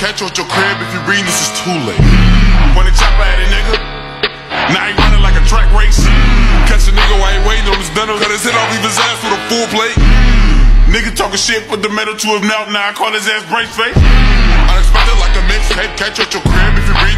catch you at your crib if you read this is too late. When the chopper at it, nigga. Now he running like a track race. Catch a nigga while he waiting on his dinner. Cut his head off, leave his ass with a full plate. Nigga talking shit, put the metal to his mouth. Now I call his ass brace face. Unexpected like a mixtape. Catch you at your crib if you read